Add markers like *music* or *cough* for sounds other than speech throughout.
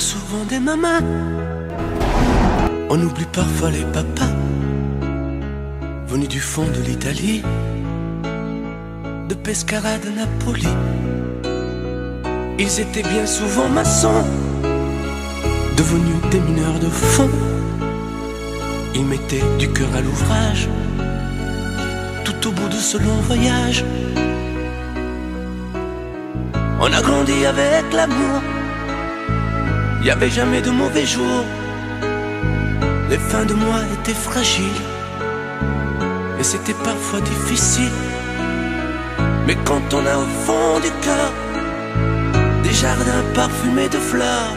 souvent des mamans. On oublie parfois les papas, venus du fond de l'Italie, de Pescara de Napoli. Ils étaient bien souvent maçons, devenus des mineurs de fond. Ils mettaient du cœur à l'ouvrage, tout au bout de ce long voyage. On a grandi avec l'amour, n'y avait jamais de mauvais jours. Les fins de mois étaient fragiles, et c'était parfois difficile. Mais quand on a au fond du cœur des jardins parfumés de fleurs,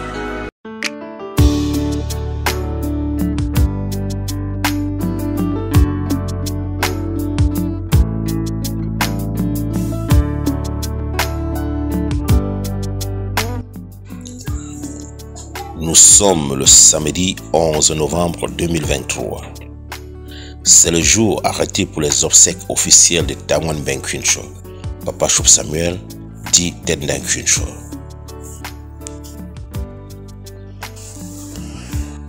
sommes le samedi 11 novembre 2023. C'est le jour arrêté pour les obsèques officielles de Tawan Ben Crenshaw, Papa Choup Samuel, dit Tendang Crenshaw.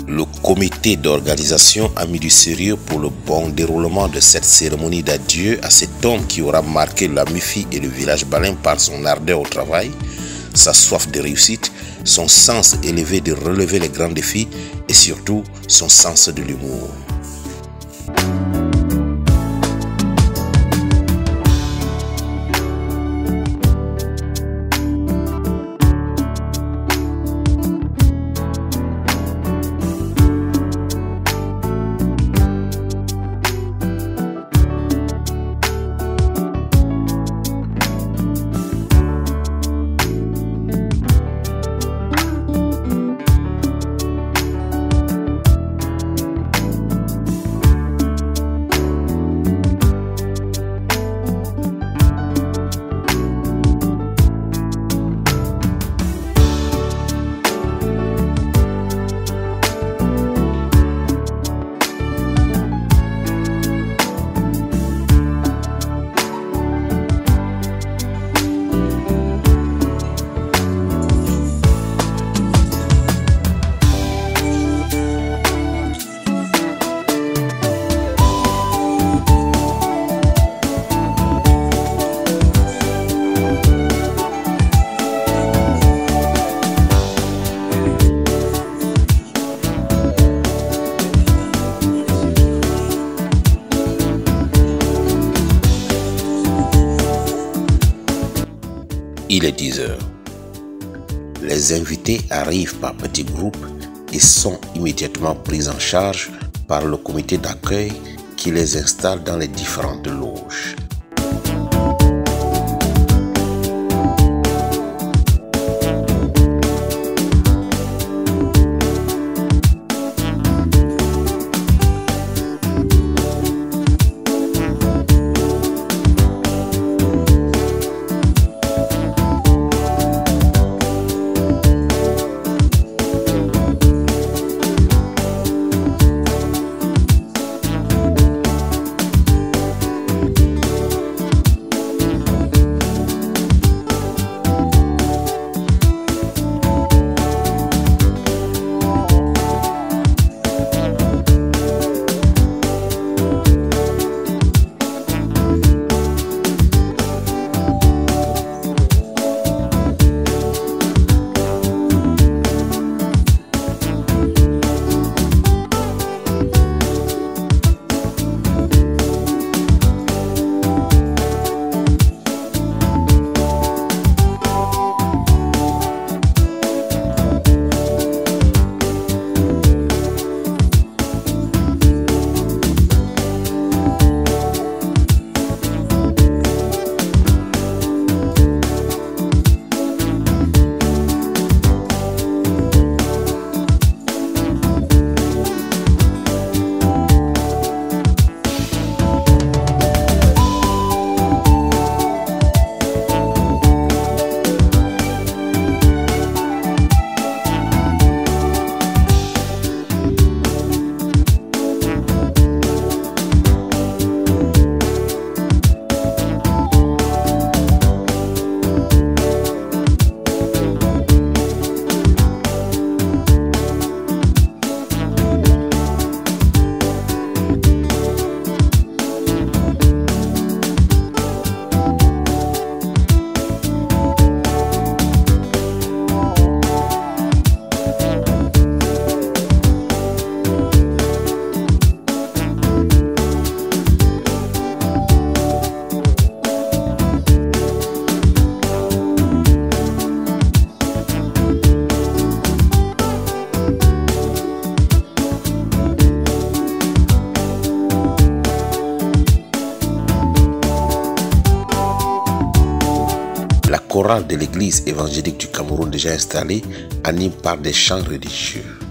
Le comité d'organisation a mis du sérieux pour le bon déroulement de cette cérémonie d'adieu à cet homme qui aura marqué la MIFI et le village Balin par son ardeur au travail, sa soif de réussite, son sens élevé de relever les grands défis et surtout son sens de l'humour. Arrivent par petits groupes et sont immédiatement pris en charge par le comité d'accueil qui les installe dans les différentes loges. De l'église évangélique du Cameroun déjà installée anime par des chants religieux.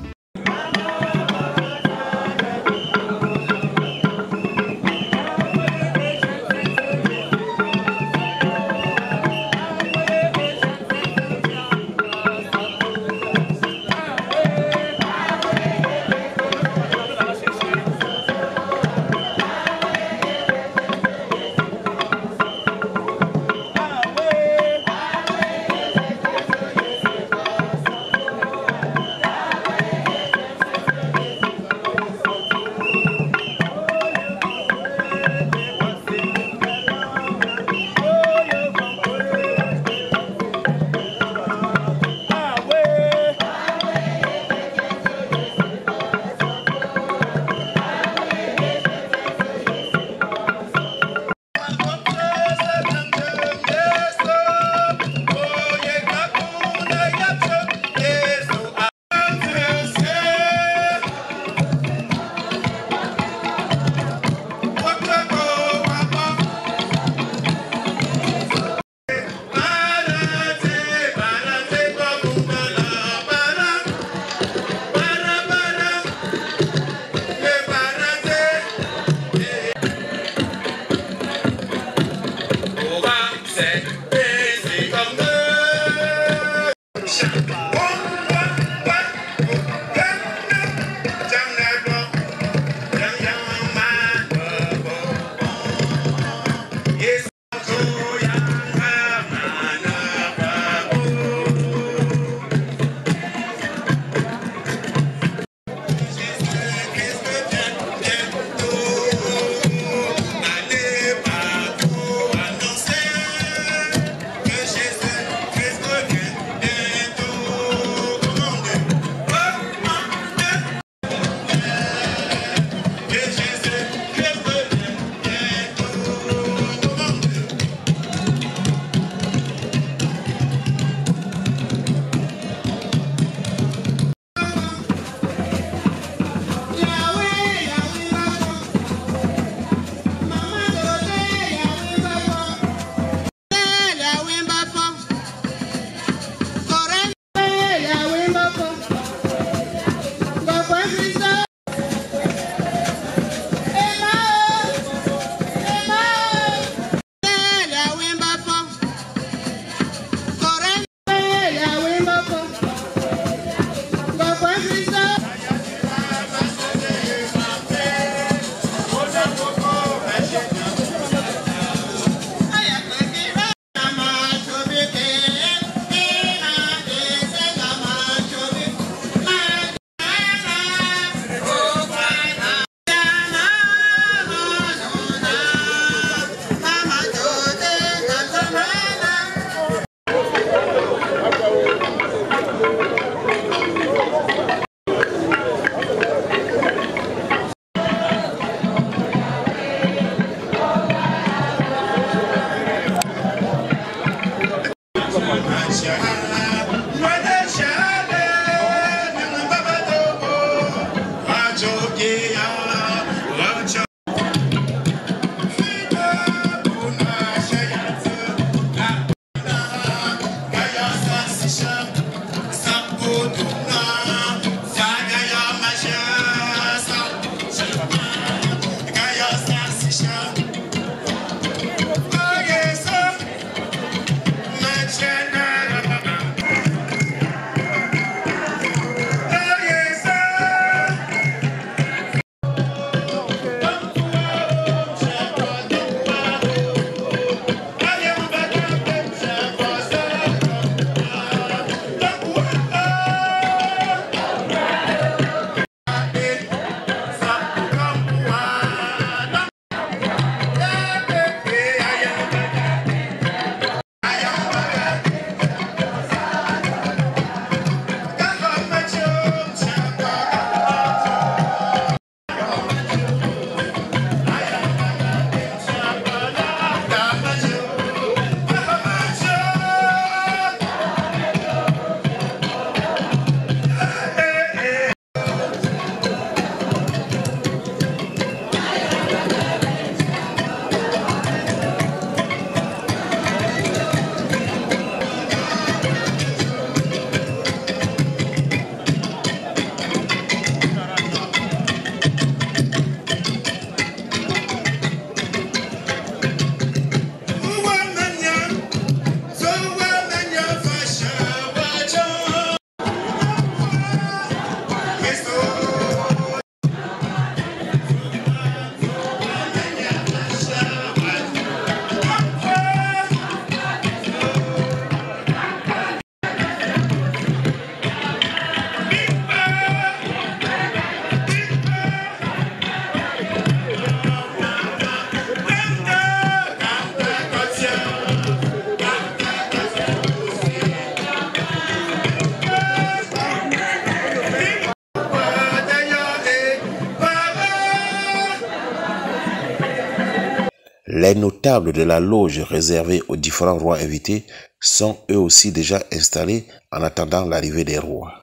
Les notables de la loge réservée aux différents rois invités sont eux aussi déjà installés en attendant l'arrivée des rois.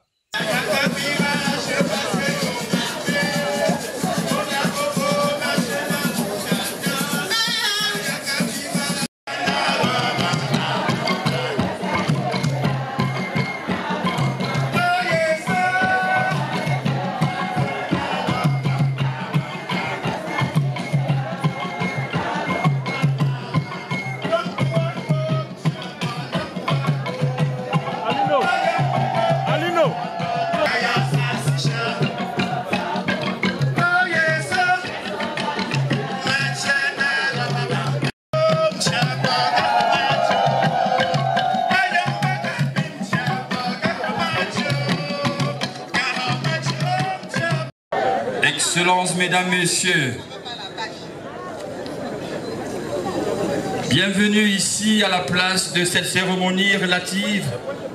De cette cérémonie relative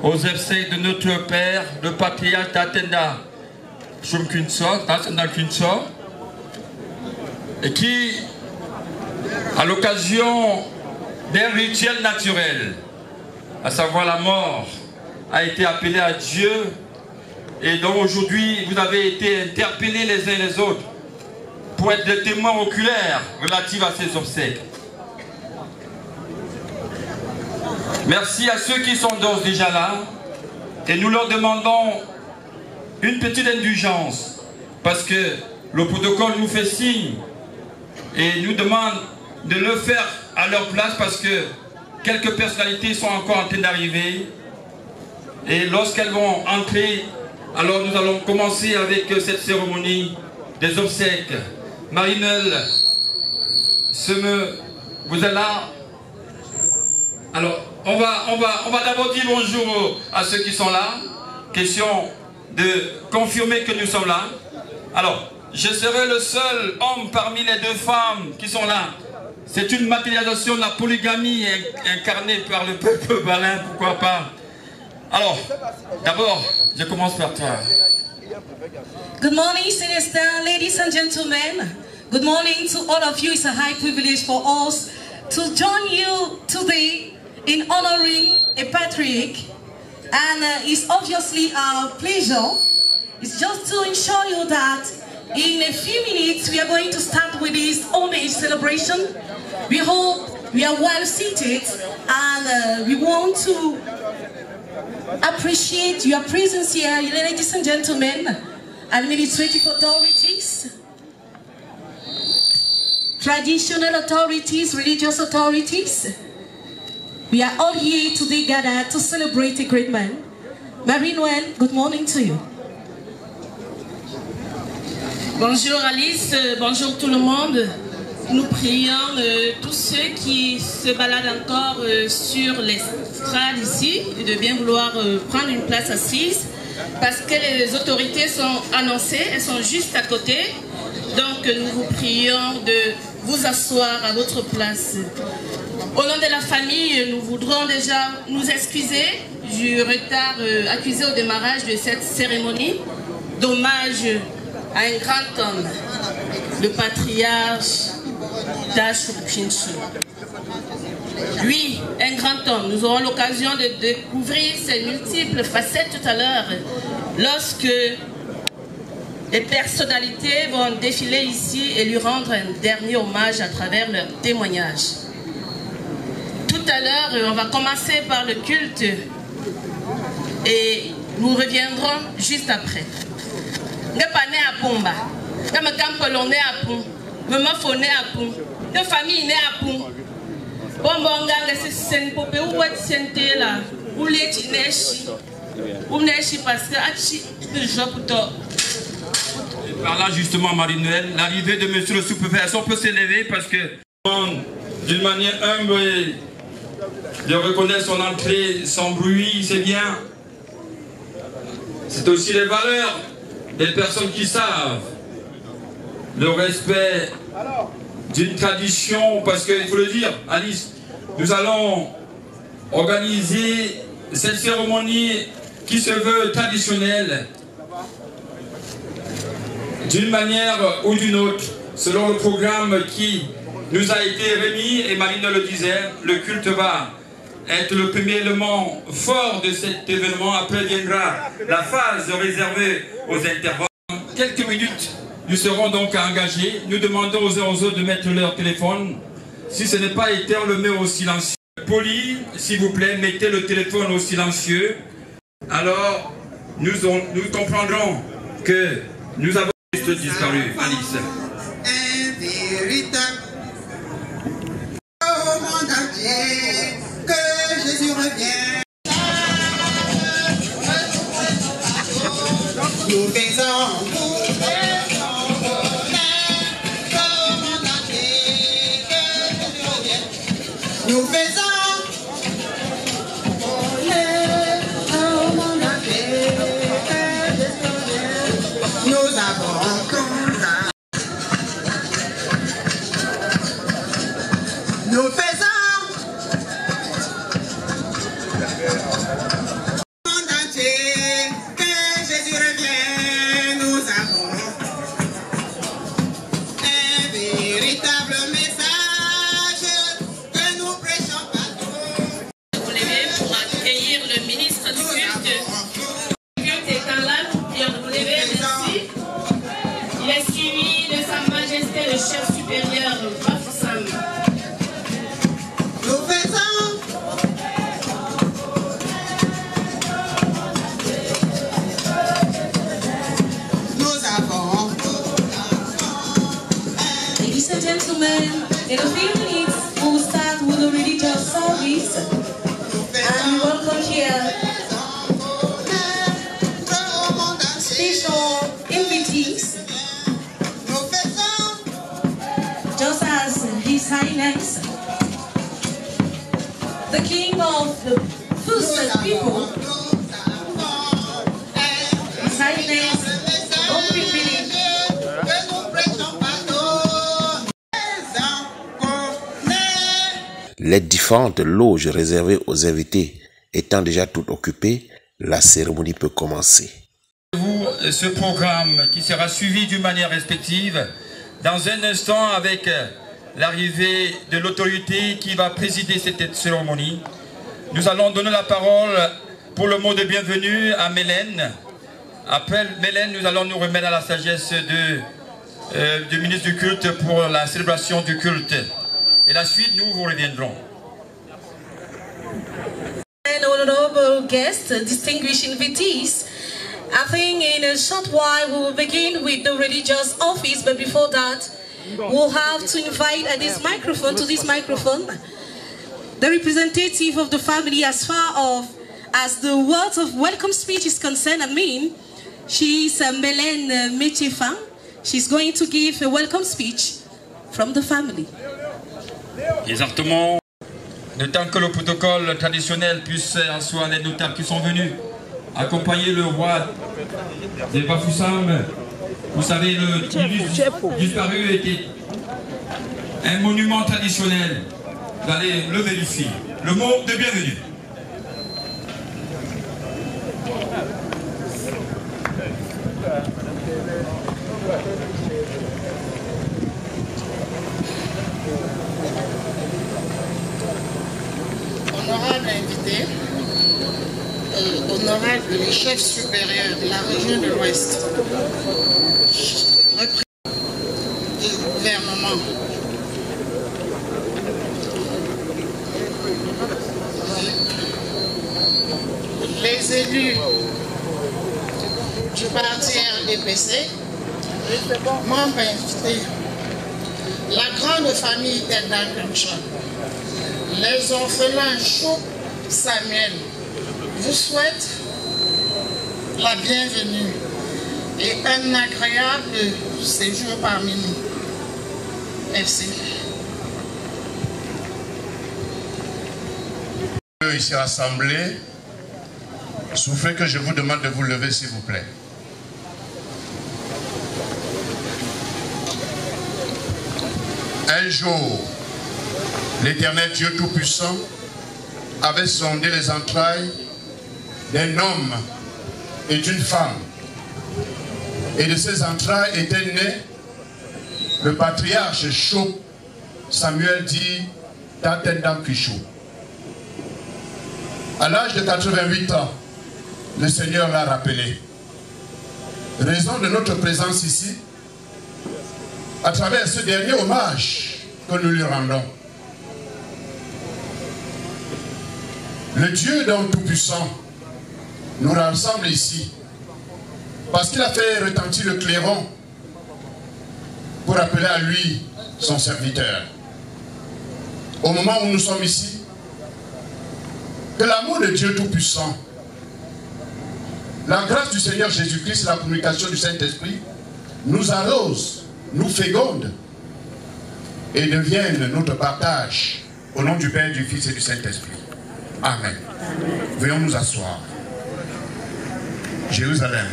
aux obsèques de notre Père, le patriarche Shumkunso, et qui, à l'occasion d'un rituel naturel, à savoir la mort, a été appelé à Dieu et donc aujourd'hui, vous avez été interpellés les uns les autres pour être des témoins oculaires relatifs à ces obsèques. Merci à ceux qui sont déjà là. Et nous leur demandons une petite indulgence. Parce que le protocole nous fait signe. Et nous demande de le faire à leur place parce que quelques personnalités sont encore en train d'arriver. Et lorsqu'elles vont entrer alors nous allons commencer avec cette cérémonie des obsèques. Marinelle, vous êtes là Alors, on va, on va, on va d'abord dire bonjour à ceux qui sont là. Question de confirmer que nous sommes là. Alors, je serai le seul homme parmi les deux femmes qui sont là. C'est une matérialisation de la polygamie incarnée par le peuple *laughs* balin, pourquoi pas. Alors, d'abord, je commence par toi. Good morning, Sinister, ladies and gentlemen. Good morning to all of you. It's a high privilege for us to join you today in honoring a patriarch. And uh, it's obviously our pleasure. It's just to ensure you that in a few minutes we are going to start with this homage celebration. We hope we are well seated and uh, we want to appreciate your presence here, ladies and gentlemen, administrative authorities, traditional authorities, religious authorities. We are all here today gathered to celebrate a great man. Marie Noël, good morning to you. Bonjour Alice, bonjour tout le monde. Nous prions euh, tous ceux qui se baladent encore euh, sur l'estrade ici de bien vouloir euh, prendre une place assise parce que les autorités sont annoncées, elles sont juste à côté. Donc nous vous prions de vous asseoir à votre place. Au nom de la famille, nous voudrons déjà nous excuser du retard accusé au démarrage de cette cérémonie. D'hommage à un grand homme, le patriarche lui, un grand homme, nous aurons l'occasion de découvrir ses multiples facettes tout à l'heure lorsque les personnalités vont défiler ici et lui rendre un dernier hommage à travers leur témoignage. Tout à l'heure, on va commencer par le culte et nous reviendrons juste après. à Pumba, Maman Foné à Poum. De famille né à bon, gars, c'est c'est popé ou là? Ou les tineshi. Ou parce que achi pour Par là justement, Marie-Noël, l'arrivée de monsieur le sous-préfet, on peut s'élever? Parce que d'une manière humble de reconnaître son entrée sans bruit, c'est bien. C'est aussi les valeurs des personnes qui savent le respect d'une tradition, parce qu'il faut le dire, Alice, nous allons organiser cette cérémonie qui se veut traditionnelle d'une manière ou d'une autre, selon le programme qui nous a été remis, et Marine le disait, le culte va être le premier élément fort de cet événement. Après viendra la phase réservée aux intervenants. Quelques minutes, nous serons donc engagés. Nous demandons aux uns aux autres de mettre leur téléphone. Si ce n'est pas on le met au silencieux. Poli, s'il vous plaît, mettez le téléphone au silencieux. Alors, nous, nous comprendrons que nous avons juste disparu. Alice. Nous faisons différentes loges réservées aux invités étant déjà toutes occupées, la cérémonie peut commencer. Vous, ce programme qui sera suivi d'une manière respective dans un instant avec euh, l'arrivée de l'autorité qui va présider cette cérémonie. Nous allons donner la parole pour le mot de bienvenue à Mélène. Après Mélène, nous allons nous remettre à la sagesse euh, du ministre du culte pour la célébration du culte. Et la suite, nous vous reviendrons. Honorable guests, distinguished invitees. I think in a short while we will begin with the religious office, but before that, we'll have to invite at this microphone, to this microphone, the representative of the family as far of as the words of welcome speech is concerned. I mean, she is uh, Mélène uh, She's going to give a welcome speech from the family. Exactement. Le temps que le protocole traditionnel puisse en soi les notables qui sont venus accompagner le roi des Bafoussam. Vous savez, le ibis disparu était un monument traditionnel. Vous allez le vérifier. Le mot de bienvenue. Honorable invité, euh, honorable chef supérieur de la région de l'Ouest, représentant du gouvernement, les élus du parti RDPC, membres invités, la grande famille d'Edna Junction, les orphelins Chou Samuel vous souhaitent la bienvenue et un agréable séjour parmi nous. Merci. ici rassemblés, souffrez que je vous demande de vous lever s'il vous plaît. Un jour, l'Éternel Dieu Tout-Puissant avait sondé les entrailles d'un homme et d'une femme. Et de ces entrailles était né le patriarche Chou Samuel dit Tatendam Pichou. À l'âge de 88 ans, le Seigneur l'a rappelé. Raison de notre présence ici, à travers ce dernier hommage que nous lui rendons. Le Dieu d'un Tout-Puissant nous rassemble ici parce qu'il a fait retentir le clairon pour appeler à lui son serviteur. Au moment où nous sommes ici, que l'amour de Dieu Tout-Puissant, la grâce du Seigneur Jésus-Christ et la communication du Saint-Esprit nous arrose, nous féconde et deviennent notre partage au nom du Père, du Fils et du Saint-Esprit. Amen. Veuillons nous asseoir. Jérusalem.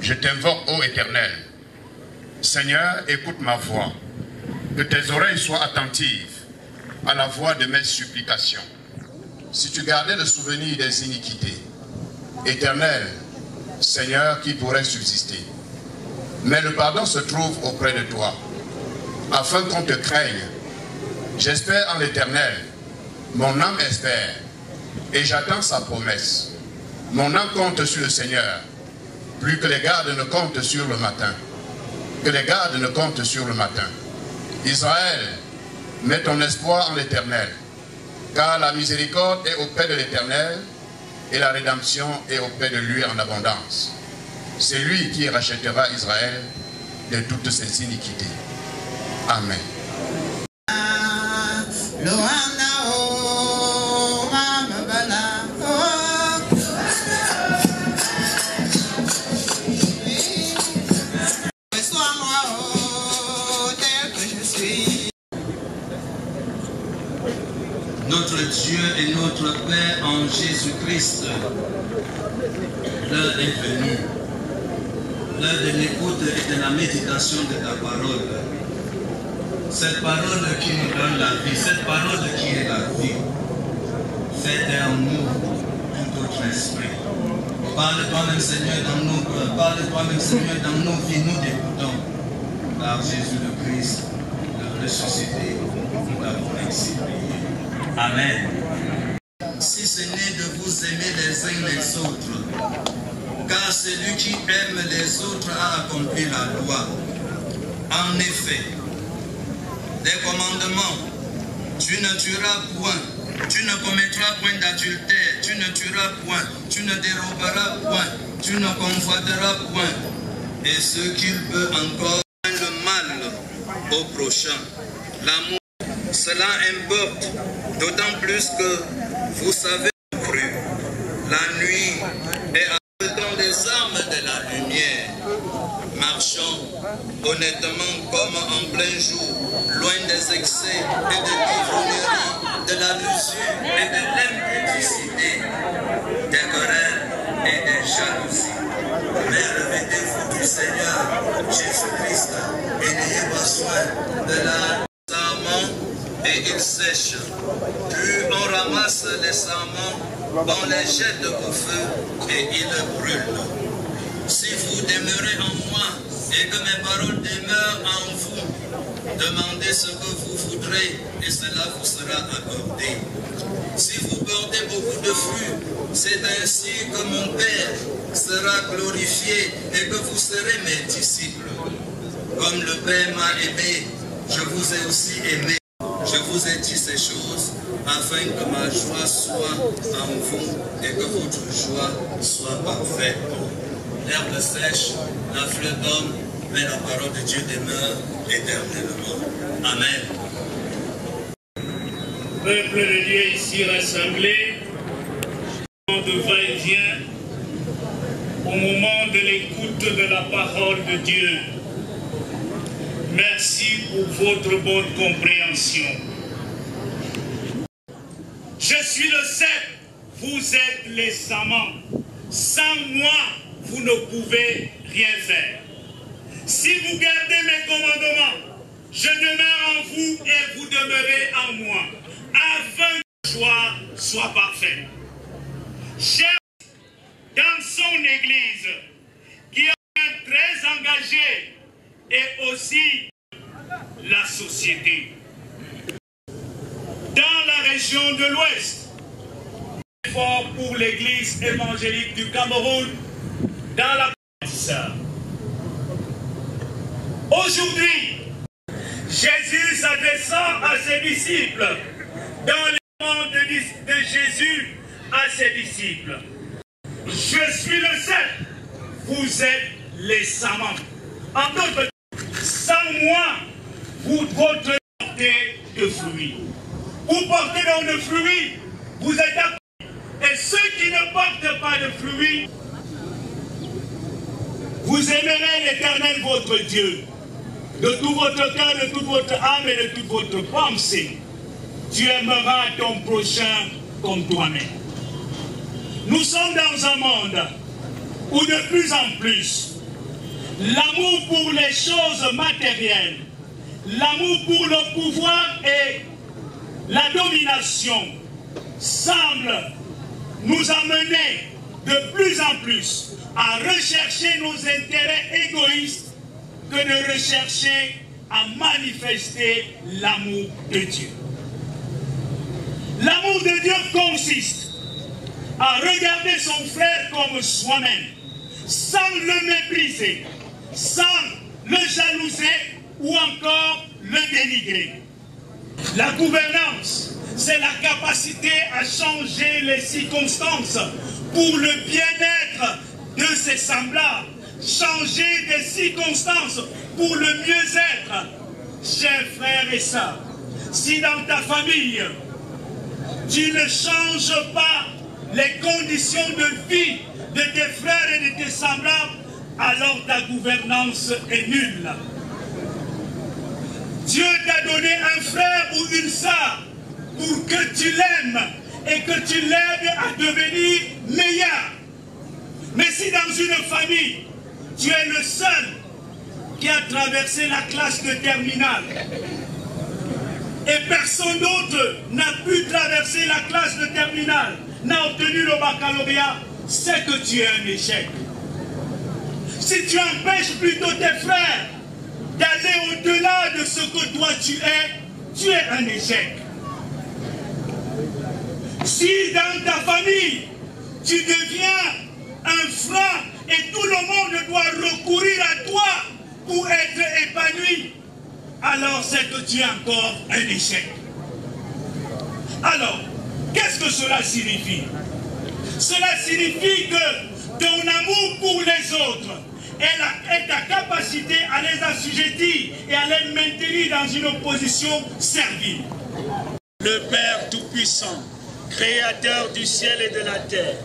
Je t'invoque, ô Éternel. Seigneur, écoute ma voix. Que tes oreilles soient attentives à la voix de mes supplications. Si tu gardais le souvenir des iniquités, Éternel, Seigneur, qui pourrait subsister. Mais le pardon se trouve auprès de toi, afin qu'on te craigne. J'espère en l'Éternel, mon âme espère, et j'attends sa promesse. Mon âme compte sur le Seigneur, plus que les gardes ne comptent sur le matin. Que les gardes ne comptent sur le matin. Israël, mets ton espoir en l'Éternel, car la miséricorde est auprès de l'Éternel et la rédemption est auprès de lui en abondance. C'est lui qui rachètera Israël de toutes ses iniquités. Amen. L'heure est venue. L'heure de l'écoute et de la méditation de ta parole. Cette parole qui nous donne la vie, cette parole qui est la vie. Fais en nous un autre esprit. Parle toi-même Seigneur dans nos cœurs, parle toi-même Seigneur dans nos vies, nous t'écoutons. Par Jésus le Christ, le ressuscité, nous l'avons ainsi prié. Amen. Si ce n'est de vous aimer les uns les autres, car celui qui aime les autres a accompli la loi. En effet, les commandements, tu ne tueras point, tu ne commettras point d'adultère, tu ne tueras point, tu ne déroberas point, tu ne convoiteras point, et ce qu'il peut encore le mal au prochain. L'amour, cela importe, d'autant plus que vous savez. La nuit est dans les armes de la lumière. Marchons honnêtement comme en plein jour, loin des excès et de l'ivronnerie, de la l'usure et de l'impudicité, des querelles et des jalousies. Mais revêtez-vous du Seigneur Jésus-Christ et n'ayez pas soin de la sarment et il sèche. Puis on ramasse les sarments, on les jette au feu et ils brûlent. Si vous demeurez en moi et que mes paroles demeurent en vous, demandez ce que vous voudrez et cela vous sera accordé. Si vous portez beaucoup de fruits, c'est ainsi que mon Père sera glorifié et que vous serez mes disciples. Comme le Père m'a aimé, je vous ai aussi aimé. Je vous ai dit ces choses afin que ma joie soit en vous et que votre joie soit parfaite. L'herbe sèche, la fleur tombe, mais la parole de Dieu demeure éternellement. Amen. Peuple de Dieu ici rassemblé, de va-et-vient, au moment de l'écoute de la parole de Dieu. Merci pour votre bonne compréhension. Je suis le cep, vous êtes les amants. Sans moi, vous ne pouvez rien faire. Si vous gardez mes commandements, je demeure en vous et vous demeurez en moi, afin que le choix soit parfait. Cher dans son église, qui est très engagé, et aussi la société. Dans la région de l'Ouest, fort pour l'église évangélique du Cameroun, dans la Aujourd'hui, Jésus s'adressant à ses disciples, dans les moments de, Jésus à ses disciples, je suis le seul, vous êtes les samans. En d'autres sans moi, vous votre portez de fruits. Vous portez donc de fruits, vous êtes à Et ceux qui ne portent pas de fruits, vous aimerez l'éternel votre Dieu de tout votre cœur, de toute votre âme et de toute votre pensée. Tu aimeras ton prochain comme toi-même. Nous sommes dans un monde où de plus en plus, l'amour pour les choses matérielles, l'amour pour le pouvoir et la domination semble nous amener de plus en plus à rechercher nos intérêts égoïstes que de rechercher à manifester l'amour de Dieu. L'amour de Dieu consiste à regarder son frère comme soi-même, sans le mépriser, sans le jalouser ou encore le dénigrer. La gouvernance, c'est la capacité à changer les circonstances pour le bien-être de ses semblables, changer des circonstances pour le mieux-être. Chers frères et sœurs, si dans ta famille, tu ne changes pas les conditions de vie de tes frères et de tes semblables, alors ta gouvernance est nulle. Dieu t'a donné un frère ou une sœur pour que tu l'aimes et que tu l'aides à devenir meilleur. Mais si dans une famille, tu es le seul qui a traversé la classe de terminale et personne d'autre n'a pu traverser la classe de terminale, n'a obtenu le baccalauréat, c'est que tu es un échec. Si tu empêches plutôt tes frères d'aller au-delà de ce que toi tu es, tu es un échec. Si dans ta famille, tu deviens un frein et tout le monde doit recourir à toi pour être épanoui, alors c'est que tu es encore un échec. Alors, qu'est-ce que cela signifie? Cela signifie que ton amour pour les autres et, ta capacité à les assujettir et à les maintenir dans une position servile. Le Père Tout-Puissant, Créateur du ciel et de la terre,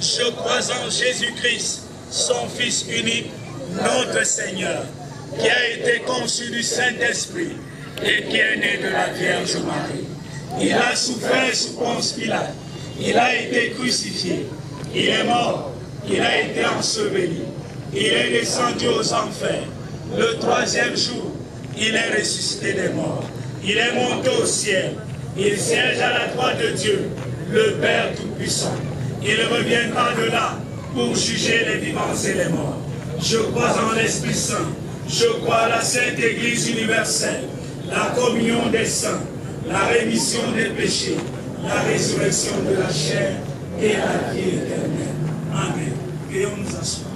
je crois en Jésus-Christ, son Fils unique, notre Seigneur, qui a été conçu du Saint-Esprit et qui est né de la Vierge Marie. Il a souffert sous Ponce Pilate, il a été crucifié, il est mort, il a été enseveli, il est descendu aux enfers. Le troisième jour, il est ressuscité des morts, il est monté au ciel, il siège à la droite de Dieu, le Père Tout-Puissant. Il reviendra de là pour juger les vivants et les morts. Je crois en l'Esprit Saint. Je crois à la Sainte Église universelle, la communion des saints, la rémission des péchés, la résurrection de la chair et la vie éternelle. Amen. Et on nous assoit.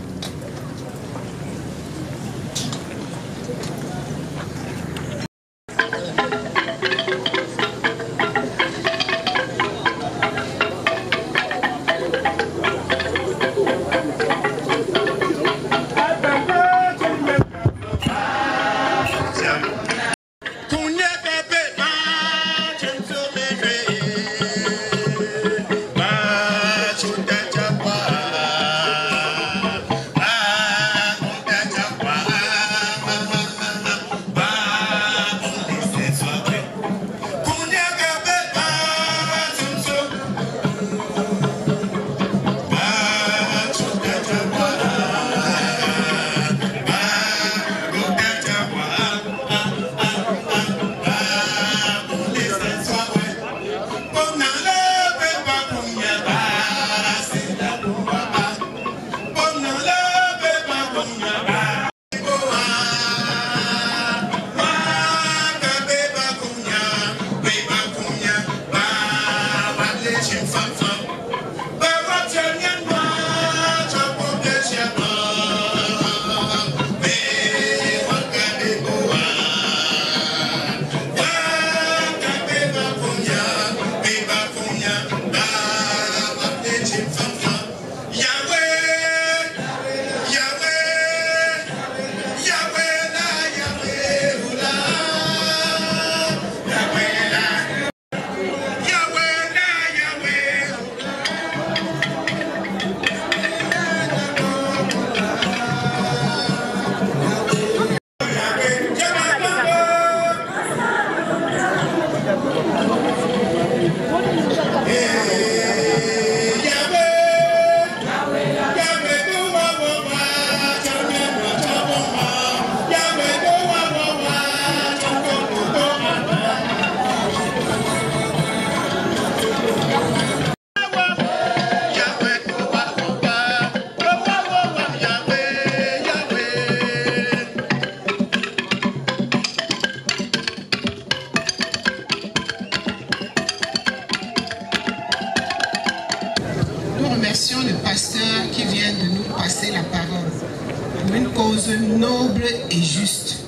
Cause noble et juste,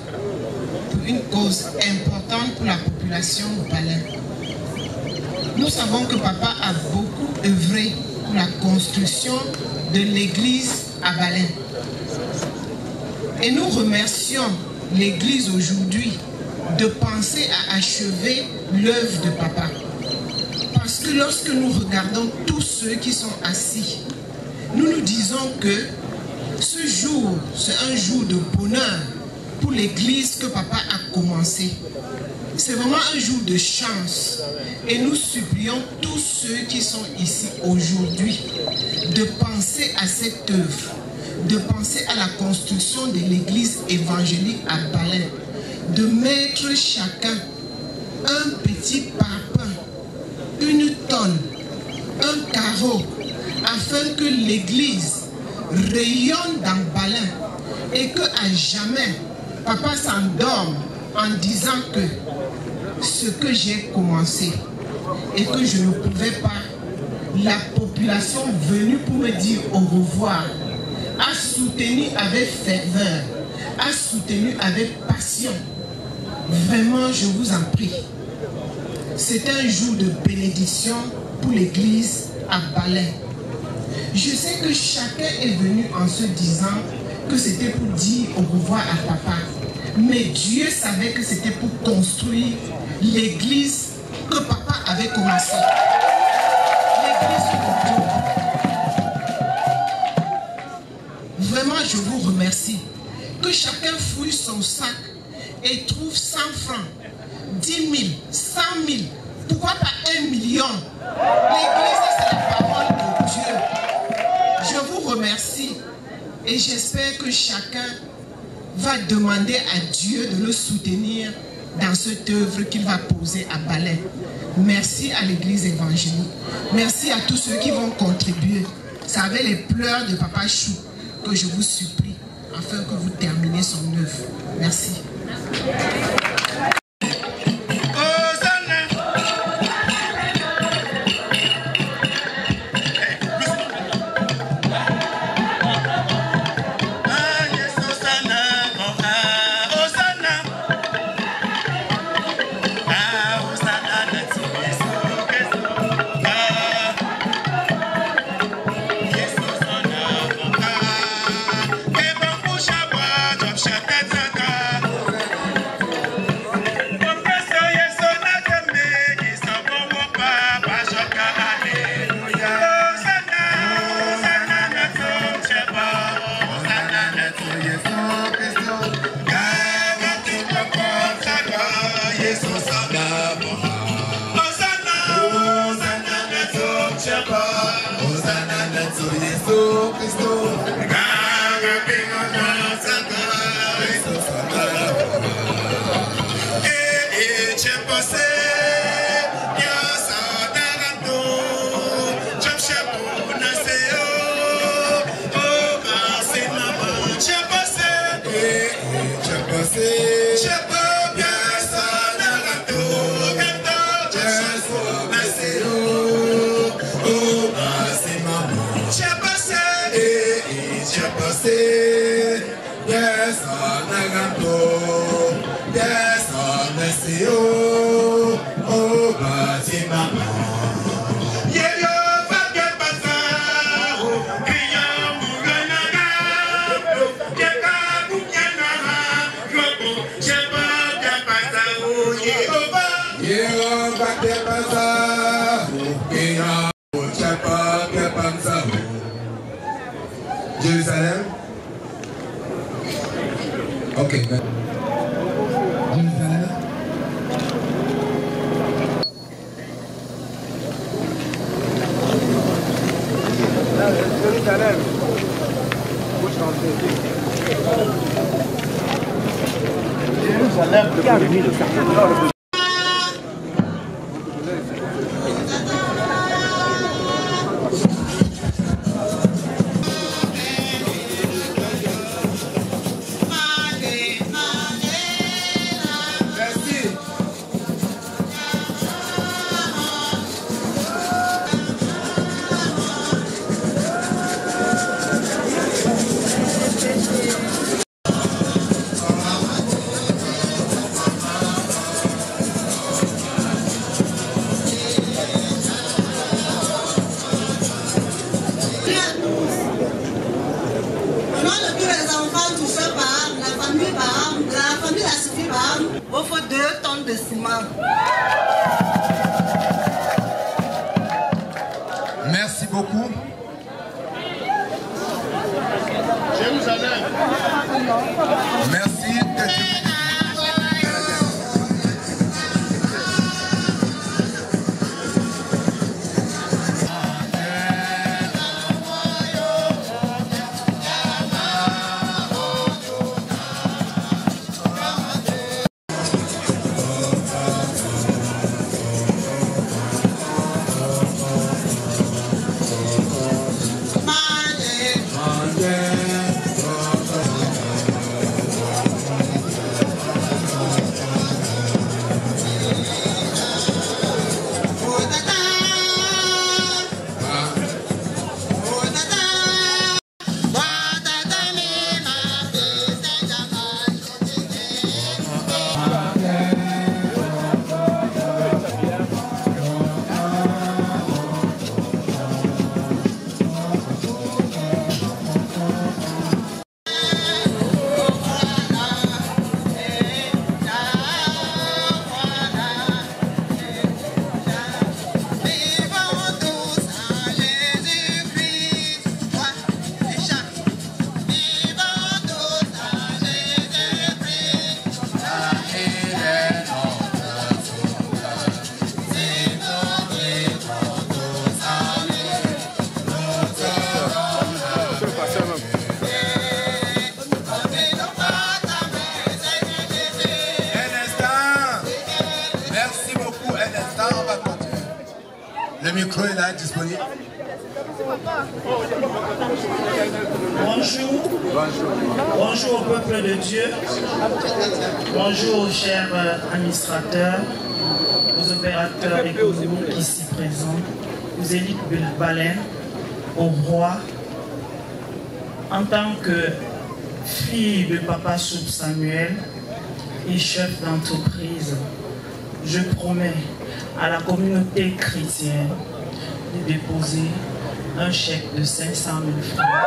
pour une cause importante pour la population Balin. Nous savons que papa a beaucoup œuvré pour la construction de l'église à Balin. Et nous remercions l'église aujourd'hui de penser à achever l'œuvre de papa. Parce que lorsque nous regardons tous ceux qui sont assis, nous nous disons que ce jour, c'est un jour de bonheur pour l'église que papa a commencé. C'est vraiment un jour de chance. Et nous supplions tous ceux qui sont ici aujourd'hui de penser à cette œuvre, de penser à la construction de l'église évangélique à Balin, de mettre chacun un petit parpaing, une tonne, un carreau, afin que l'église rayonne dans Balin et que à jamais papa s'endorme en disant que ce que j'ai commencé et que je ne pouvais pas, la population venue pour me dire au revoir a soutenu avec ferveur, a soutenu avec passion. Vraiment, je vous en prie. C'est un jour de bénédiction pour l'église à Balais. Je sais que chacun est venu en se disant que c'était pour dire au revoir à papa. Mais Dieu savait que c'était pour construire l'église que papa avait commencé. L'église. Vraiment, je vous remercie. Que chacun fouille son sac et trouve 100 francs, 10 000, 100 000, pourquoi pas un million? Et j'espère que chacun va demander à Dieu de le soutenir dans cette œuvre qu'il va poser à Balais. Merci à l'église évangélique. Merci à tous ceux qui vont contribuer. C'est avec les pleurs de Papa Chou que je vous supplie afin que vous terminiez son œuvre. Merci. Jérusalem. Administrateurs, aux opérateurs économiques ici présents, aux élites Baleine, au roi. En tant que fille de Papa Soup Samuel et chef d'entreprise, je promets à la communauté chrétienne de déposer un chèque de 500 000 francs.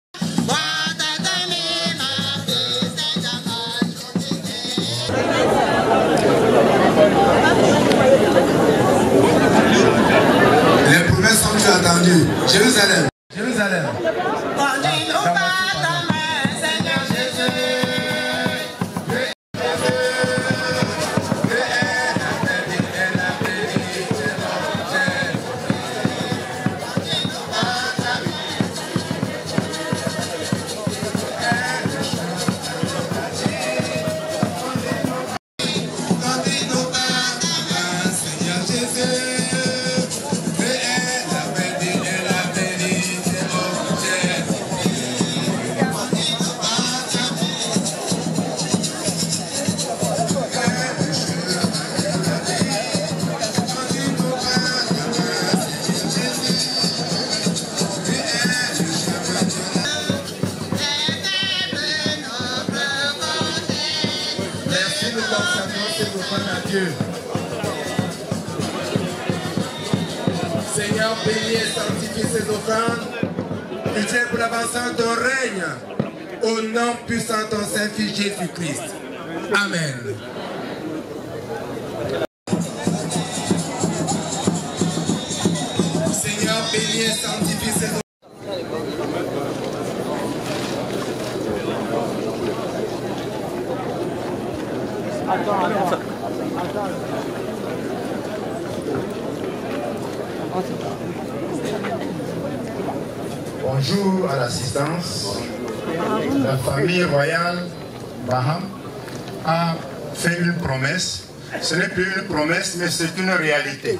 Ce n'est plus une promesse, mais c'est une réalité.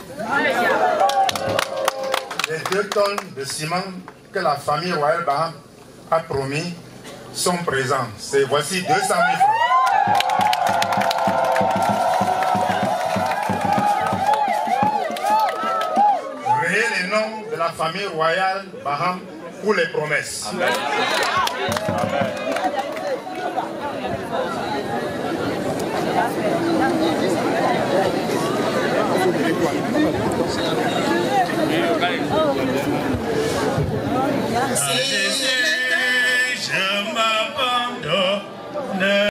Les deux tonnes de ciment que la famille royale Baham a promis sont présents. C'est voici 200 000 francs. Veuillez les noms de la famille royale Baham pour les promesses. Amen. Sisi shamba pando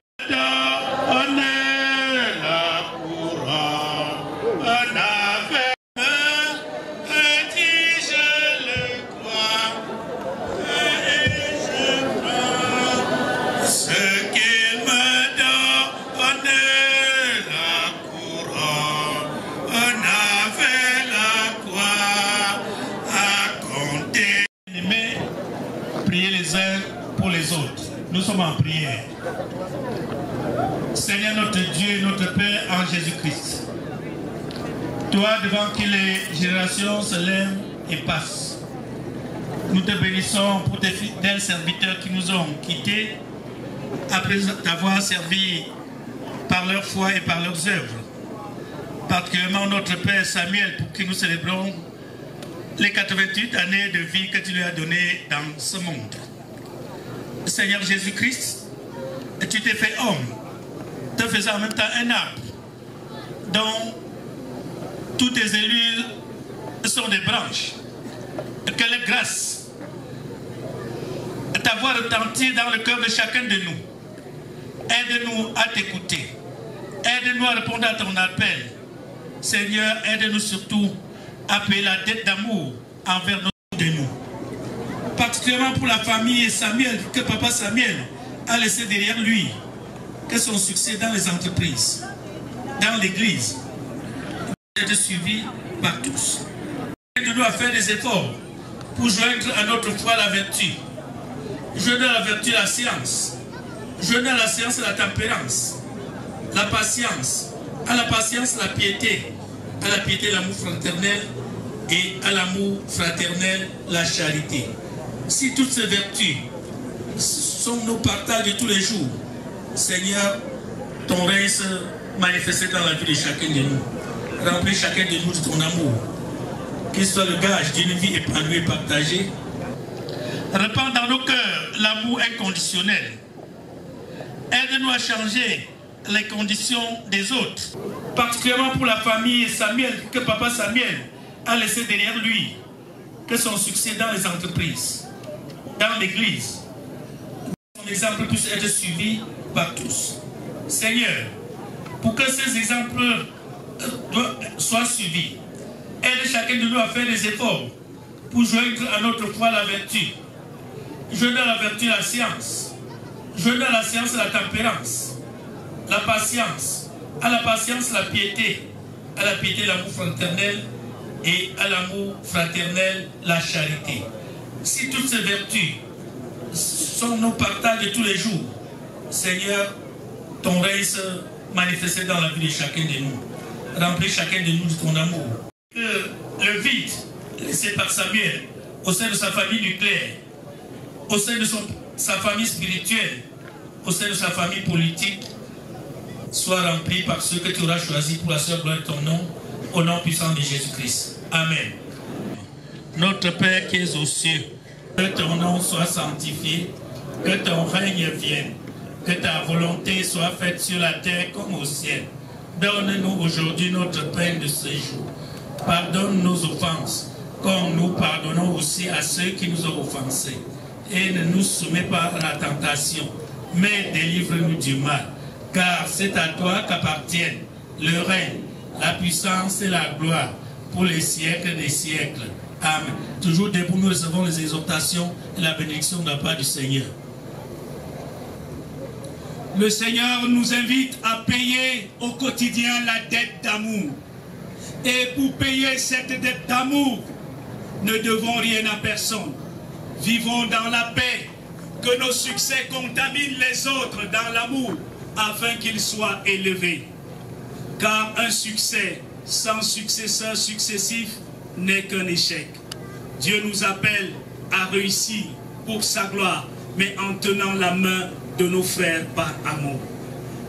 devant qui les générations se lèvent et passent. Nous te bénissons pour tes fidèles serviteurs qui nous ont quittés après t'avoir servi par leur foi et par leurs œuvres. Particulièrement notre Père Samuel pour qui nous célébrons les 88 années de vie que tu lui as données dans ce monde. Seigneur Jésus-Christ, tu t'es fait homme, te faisant en même temps un arbre dont tous tes élus sont des branches. Quelle grâce t'avoir retenti dans le cœur de chacun de nous. Aide-nous à t'écouter. Aide-nous à répondre à ton appel. Seigneur, aide-nous surtout à payer la dette d'amour envers de nous. Particulièrement pour la famille Samuel, que papa Samuel a laissé derrière lui. Que son succès dans les entreprises, dans l'église, être suivi par tous. Nous doit faire des efforts pour joindre à notre foi la vertu. Joindre à la vertu la science. Joindre à la science la tempérance. La patience. À la patience la piété. À la piété l'amour fraternel. Et à l'amour fraternel la charité. Si toutes ces vertus sont nos partages de tous les jours, Seigneur, ton règne se manifester dans la vie de chacun de nous. Remplis chacun de nous de ton amour. Qu'il soit le gage d'une vie épanouie et partagée. Répands dans nos cœurs l'amour inconditionnel. Aide-nous à changer les conditions des autres. Particulièrement pour la famille Samuel, que papa Samuel a laissé derrière lui. Que son succès dans les entreprises, dans l'église, son exemple puisse être suivi par tous. Seigneur, pour que ces exemples soient suivis, aide chacun de nous à faire des efforts pour joindre à notre foi la vertu. Joindre à la vertu la science. Joindre à la science la tempérance. La patience. À la patience la piété. À la piété l'amour fraternel. Et à l'amour fraternel la charité. Si toutes ces vertus sont nos partages de tous les jours, Seigneur, ton règne se manifester dans la vie de chacun de nous. Remplis chacun de nous de ton amour. Que le vide laissé par Samuel au sein de sa famille nucléaire, au sein de son, sa famille spirituelle, au sein de sa famille politique, soit rempli par ceux que tu auras choisis pour la seule gloire de ton nom, au nom puissant de Jésus-Christ. Amen. Notre Père qui es aux cieux, que ton nom soit sanctifié, que ton règne vienne, que ta volonté soit faite sur la terre comme au ciel. Donne-nous aujourd'hui notre pain de ce jour. Pardonne nos offenses, comme nous pardonnons aussi à ceux qui nous ont offensés. Et ne nous soumets pas à la tentation, mais délivre-nous du mal. Car c'est à toi qu'appartiennent le règne, la puissance et la gloire pour les siècles des siècles. Amen. Toujours debout, nous recevons les exhortations et la bénédiction de la part du Seigneur. Le Seigneur nous invite à payer au quotidien la dette d'amour. Et pour payer cette dette d'amour, ne devons rien à personne. Vivons dans la paix, que nos succès contaminent les autres dans l'amour, afin qu'ils soient élevés. Car un succès sans successeur successif n'est qu'un échec. Dieu nous appelle à réussir pour sa gloire, mais en tenant la main de nos frères par amour.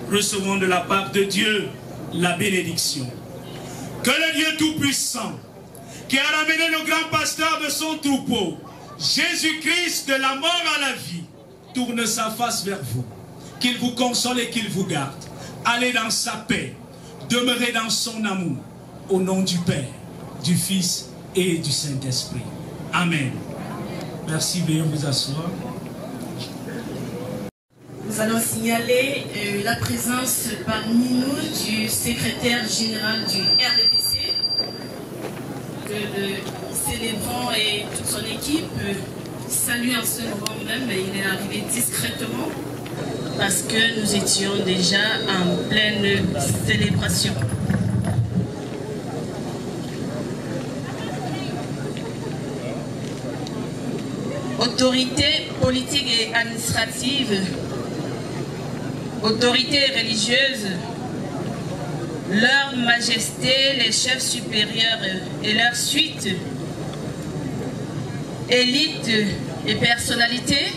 Recevons de la part de Dieu la bénédiction. Que le Dieu Tout-Puissant, qui a ramené le grand pasteur de son troupeau, Jésus-Christ de la mort à la vie tourne sa face vers vous, qu'il vous console et qu'il vous garde. Allez dans sa paix, demeurez dans son amour, au nom du Père, du Fils et du Saint-Esprit. Amen. Merci, veuillez vous asseoir. Nous allons signaler euh, la présence parmi nous du secrétaire général du RDPC, le célébrant et toute son équipe saluent en ce moment même, mais il est arrivé discrètement parce que nous étions déjà en pleine célébration. Autorités politiques et administratives, autorités religieuses, leur majesté, les chefs supérieurs et leurs suites, élites et personnalités,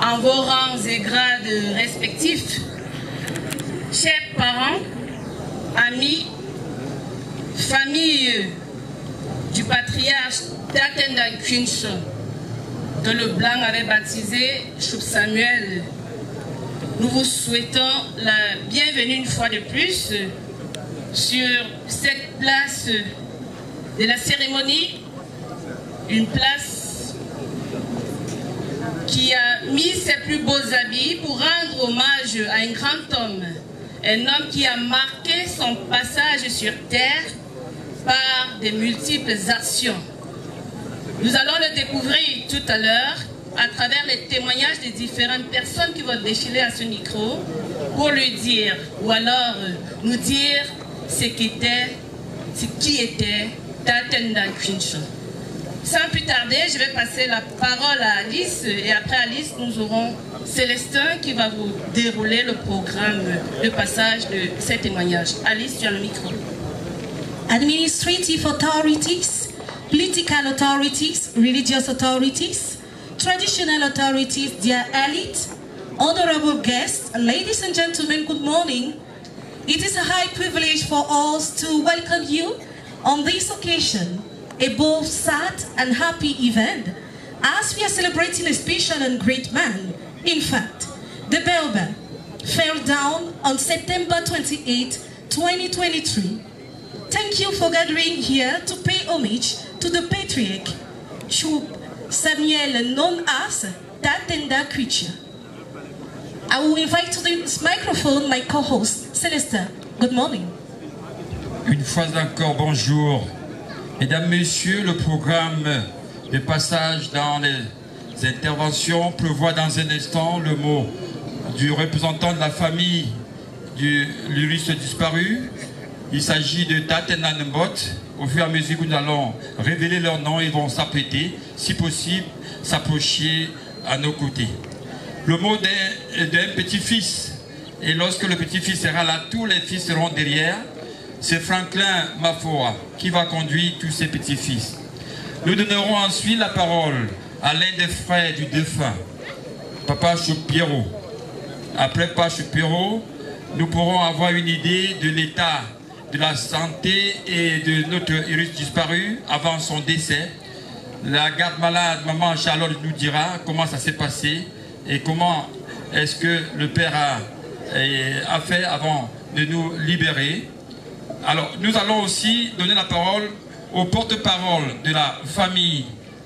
en vos rangs et grades respectifs, chers parents, amis, famille du patriarche Tatenda Kunso, que le blanc avait baptisé Choup Samuel, nous vous souhaitons la bienvenue une fois de plus sur cette place de la cérémonie, une place qui a mis ses plus beaux habits pour rendre hommage à un grand homme, un homme qui a marqué son passage sur terre par de multiples actions. Nous allons le découvrir tout à l'heure à travers les témoignages des différentes personnes qui vont défiler à ce micro pour lui dire, ou alors nous dire ce qu'était, ce qui était Tatenda Quincho. Sans plus tarder, je vais passer la parole à Alice et après Alice, nous aurons Célestin qui va vous dérouler le programme de passage de ces témoignages. Alice, tu as le micro. Administrative authorities, political authorities, religious authorities, traditional authorities, dear elite, honorable guests, ladies and gentlemen, good morning. It is a high privilege for us to welcome you on this occasion, a both sad and happy event, as we are celebrating a special and great man. In fact, the Belba fell down on September 28, 2023. Thank you for gathering here to pay homage to the patriarch, Choup Samuel, known as Tatenda Creature. I will invite to this microphone my co-host, Celestin. Good morning. Une fois encore, bonjour. Mesdames, Messieurs, le programme de passage dans les interventions prévoit dans un instant le mot du représentant de la famille du luriste disparu. Il s'agit de Tatena Mbot. Au fur et à mesure que nous allons révéler leur nom, ils vont s'apprêter, si possible, s'approcher à nos côtés. Le mot d'un petit-fils. Et lorsque le petit-fils sera là, tous les fils seront derrière. C'est Franklin Mafoa qui va conduire tous ses petits-fils. Nous donnerons ensuite la parole à l'un des frères du défunt, Papa Choupiro. Après Papa Choupiro, nous pourrons avoir une idée de l'état de la santé et de notre héros disparu avant son décès. La garde malade, maman Charlotte, nous dira comment ça s'est passé et comment est-ce que le père a, fait avant de nous libérer. Alors, nous allons aussi donner la parole au porte-parole de la famille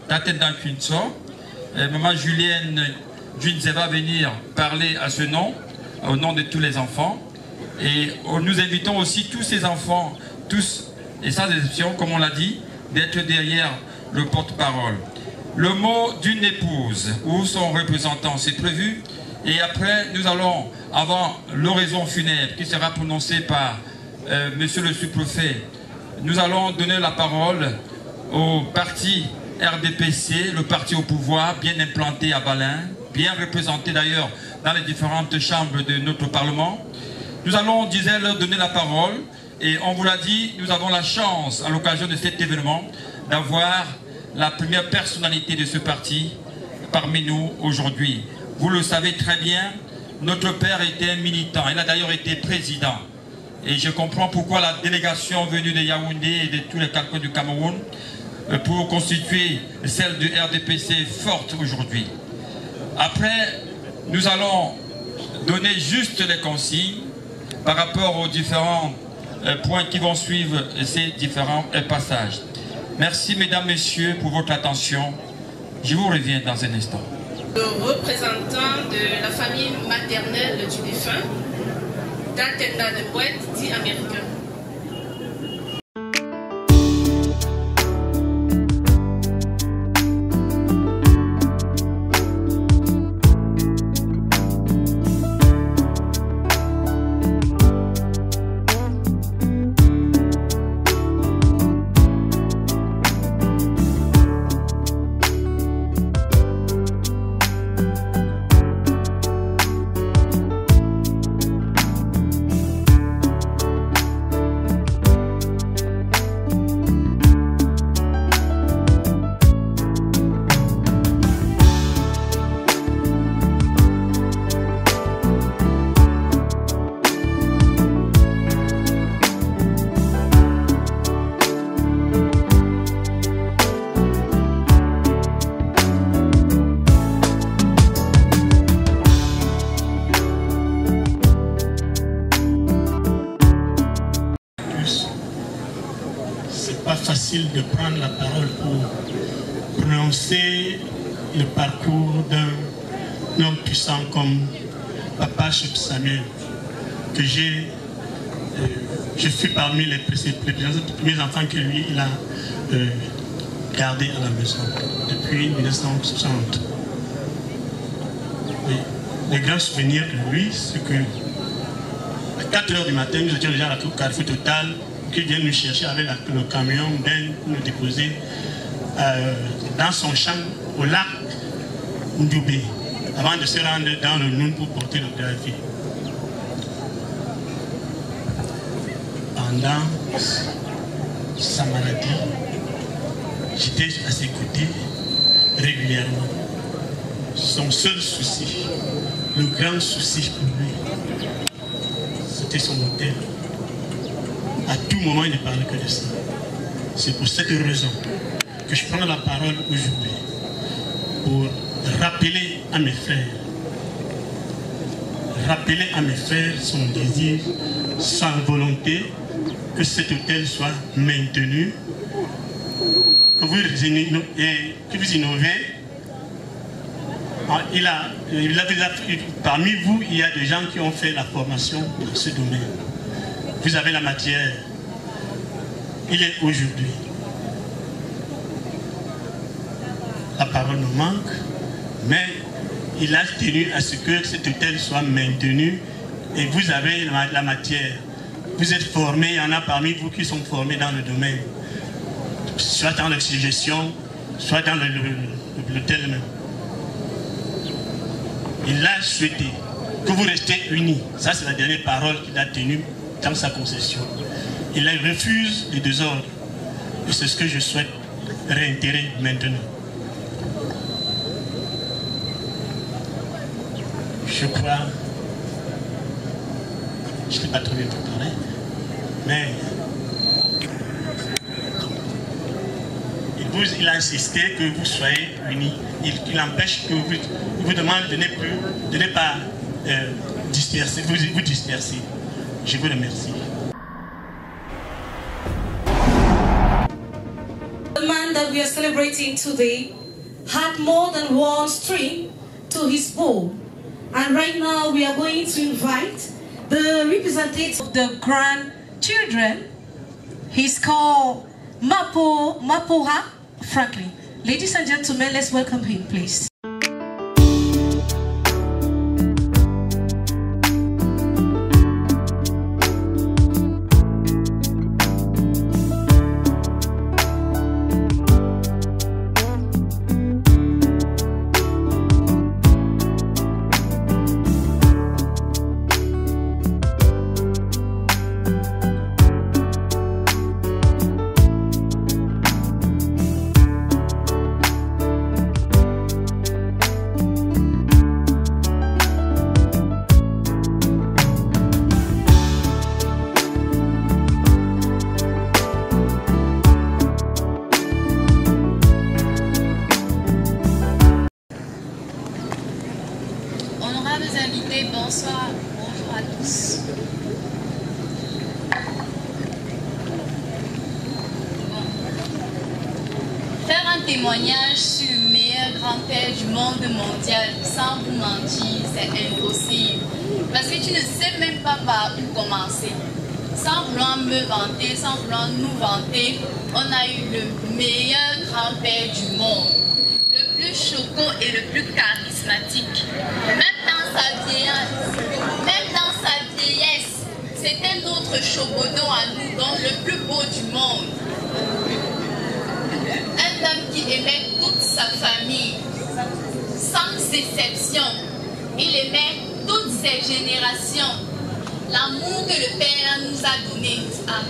d'Atendan Quinso. Maman Julienne Junze va venir parler à ce nom, au nom de tous les enfants. Et nous invitons aussi tous ces enfants, tous, et sans exception, comme on l'a dit, d'être derrière le porte-parole. Le mot d'une épouse ou son représentant, c'est prévu. Et après, nous allons, avant l'oraison funèbre qui sera prononcée par euh, Monsieur le sous-préfet, nous allons donner la parole au parti RDPC, le parti au pouvoir, bien implanté à Balin, bien représenté d'ailleurs dans les différentes chambres de notre Parlement. Nous allons, disait, leur donner la parole et on vous l'a dit, nous avons la chance, à l'occasion de cet événement, d'avoir la première personnalité de ce parti parmi nous aujourd'hui. Vous le savez très bien, notre père était un militant, il a d'ailleurs été président. Et je comprends pourquoi la délégation venue de Yaoundé et de tous les calculs du Cameroun pour constituer celle du RDPC forte aujourd'hui. Après, nous allons donner juste les consignes par rapport aux différents euh, points qui vont suivre ces différents euh, passages. Merci mesdames, messieurs pour votre attention. Je vous reviens dans un instant. Le représentant de la famille maternelle du défunt, de Boîte, dit américain. J'ai, je suis parmi les, premiers enfants que lui, il a euh, gardés à la maison depuis 1960. Et les grands souvenirs de lui, c'est que à 4 heures du matin, nous étions déjà à la Carrefour Total, qui vient nous chercher avec le camion Ben pour nous déposer euh, dans son champ au lac Ndjoubé, avant de se rendre dans le Noun pour porter le gravier. Pendant sa maladie, j'étais à ses côtés régulièrement. Son seul souci, le grand souci pour lui, c'était son hôtel. À tout moment, il ne parlait que de ça. C'est pour cette raison que je prends la parole aujourd'hui pour rappeler à mes frères, rappeler à mes frères son désir, sa volonté que cet hôtel soit maintenu, que vous, que vous innovez. Ah, Il a, il a déjà- parmi vous, il y a des gens qui ont fait la formation dans ce domaine. Vous avez la matière. Il est aujourd'hui. La parole nous manque, mais il a tenu à ce que cet hôtel soit maintenu et vous avez la matière. Vous êtes formés, il y en a parmi vous qui sont formés dans le domaine, soit dans la gestion, soit dans le- le-. Il a souhaité que vous restiez unis. Ça, c'est la dernière parole qu'il a tenue dans sa concession. Il refuse les désordres. Et c'est ce que je souhaite réitérer maintenant. Je crois, je ne l'ai pas bien préparé, mais il, vous, il a insisté que vous soyez unis. Il, il empêche que vous, il vous demande de ne plus, de ne pas euh, disperser, vous, vous disperser. Je vous remercie. The man that we are celebrating today had more than one string to his bow. And right now we are going to invite the representative of the grandchildren. He's called Mapo Mapoha Franklin. Ladies and gentlemen, let's welcome him, please. Notre à nous, donc le plus beau du monde. Un homme qui aimait toute sa famille, sans exception. Il aimait toutes ses générations. L'amour que le Père nous a donné, ah,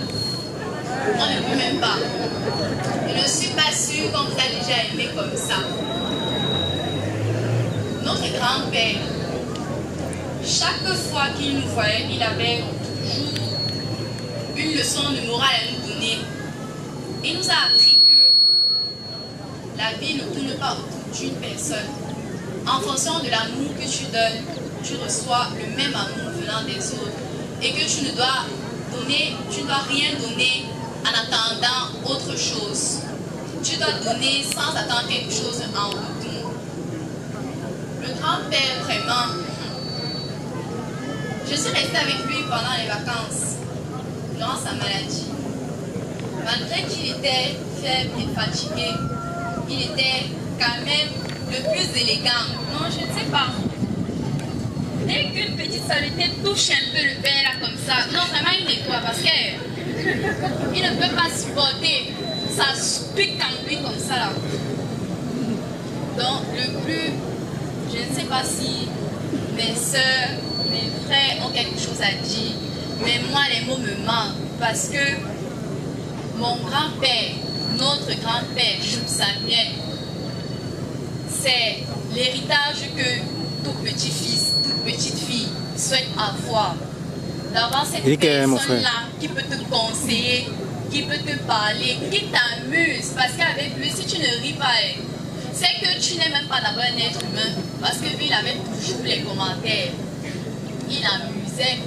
on ne peut même pas. Je ne suis pas sûre qu'on vous a déjà aimé comme ça. Notre grand-père, chaque fois qu'il nous voyait, il avait leçon de morale à nous donner. Il nous a appris que la vie ne tourne pas autour d'une personne. En fonction de l'amour que tu donnes, tu reçois le même amour venant des autres. Et que tu ne dois donner, tu ne dois rien donner en attendant autre chose. Tu dois donner sans attendre quelque chose en retour. Le grand-père, vraiment, je suis restée avec lui pendant les vacances, sa maladie. Malgré qu'il était faible et fatigué, il était quand même le plus élégant. Non, je ne sais pas. Dès qu'une petite saleté touche un peu le père là comme ça, non, vraiment il nettoie parce qu'il ne peut pas supporter. Ça pique en lui comme ça là. Donc le plus, je ne sais pas si mes soeurs, mes frères ont quelque chose à dire, mais moi les mots me manquent parce que mon grand-père, notre grand-père, Samuel, c'est l'héritage que tout petit-fils, toute petite fille souhaite avoir. D'avoir cette personne-là qui peut te conseiller, qui peut te parler, qui t'amuse. Parce qu'avec lui, si tu ne ris pas, eh, c'est que tu n'es même pas d'abord un être humain. Parce que lui, il avait toujours les commentaires. Il amusait.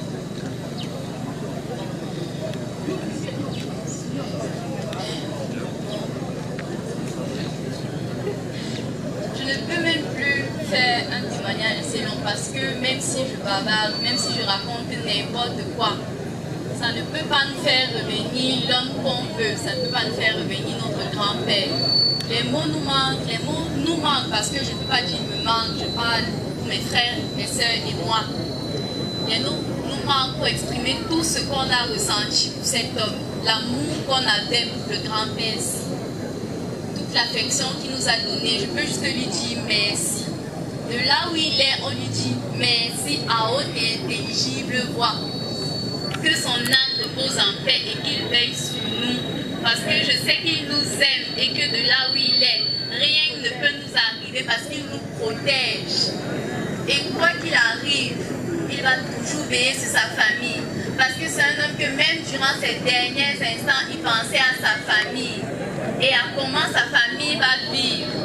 Je ne peux même plus faire un témoignage assez long parce que même si même si je raconte n'importe quoi, ça ne peut pas nous faire revenir l'homme qu'on veut, ça ne peut pas nous faire revenir notre grand-père. Les mots nous manquent, les mots nous manquent parce que je ne peux pas dire me manque, je parle pour mes frères, mes soeurs et moi. Les mots nous manquent pour exprimer tout ce qu'on a ressenti pour cet homme, l'amour qu'on avait pour le grand-père, toute l'affection qu'il nous a donnée. Je peux juste lui dire merci. De là où il est, on lui dit merci à haute et intelligible voix que son âme repose en paix et qu'il veille sur nous. Parce que je sais qu'il nous aime et que de là où il est, rien ne peut nous arriver parce qu'il nous protège. Et quoi qu'il arrive, il va toujours veiller sur sa famille. Parce que c'est un homme que même durant ces derniers instants, il pensait à sa famille et à comment sa famille va vivre.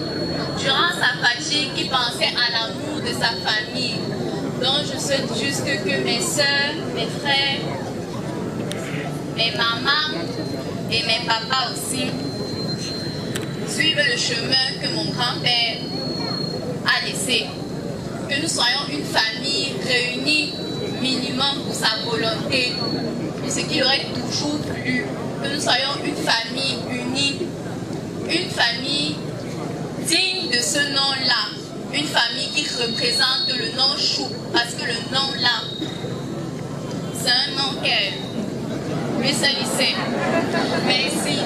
Durant sa fatigue, il pensait à l'amour de sa famille. Donc je souhaite juste que mes soeurs, mes frères, mes mamans et mes papas aussi suivent le chemin que mon grand-père a laissé. Que nous soyons une famille réunie minimum pour sa volonté et ce qui aurait toujours plu. Que nous soyons une famille unie, une famille digne de ce nom-là. Une famille qui représente le nom Chou, parce que le nom là, c'est un nom que lui seul il sait. Merci.